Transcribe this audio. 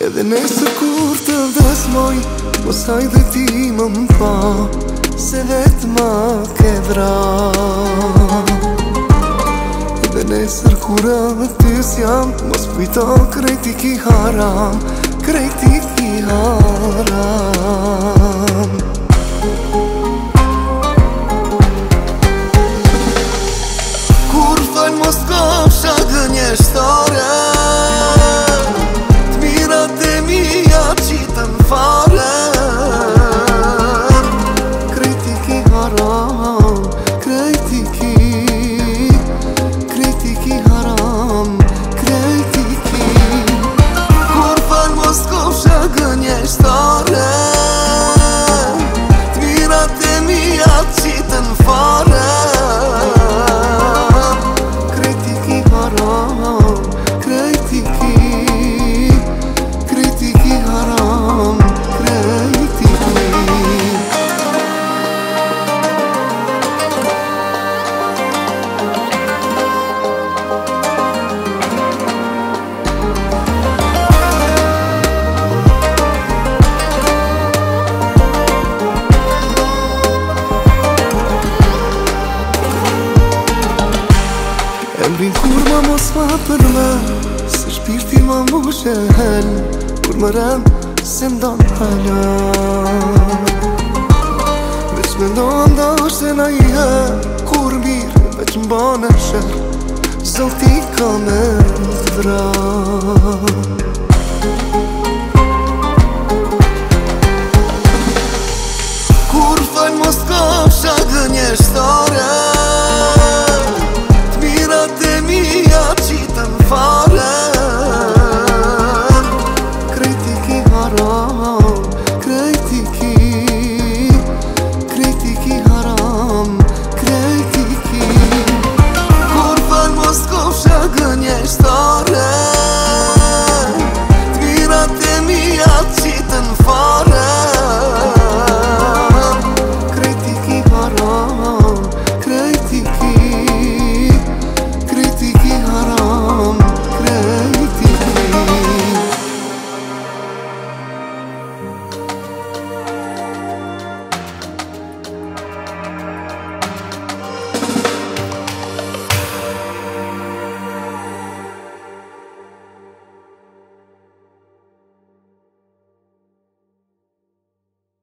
Edhe nesër kur të vdes moj Mos hajde ti më Se vetë më ke vra Dhe nesër kura dhe ty s'jam Mos pëjto krejti ki haram Krejti ki haram Emrin kur ma mos fa për me Se shpirti ma mbush hel Kur më rem se ndonë halon Me me ndonë nda është e na i her Kur mirë me që mba në shër Zaltit ka me të Kur thaj mos ka shagën një